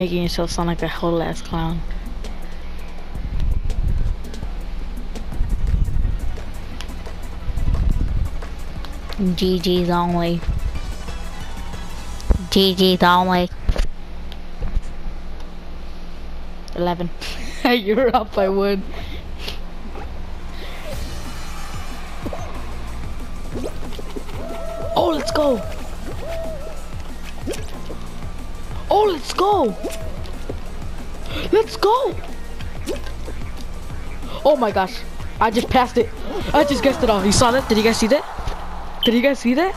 Making yourself sound like a whole ass clown. GG's only. GG's only. 11. You're up by one. Oh, let's go. Oh, let's go. Let's go. Oh my gosh. I just passed it. I just guessed it all. You saw that? Did you guys see that? Did you guys see that?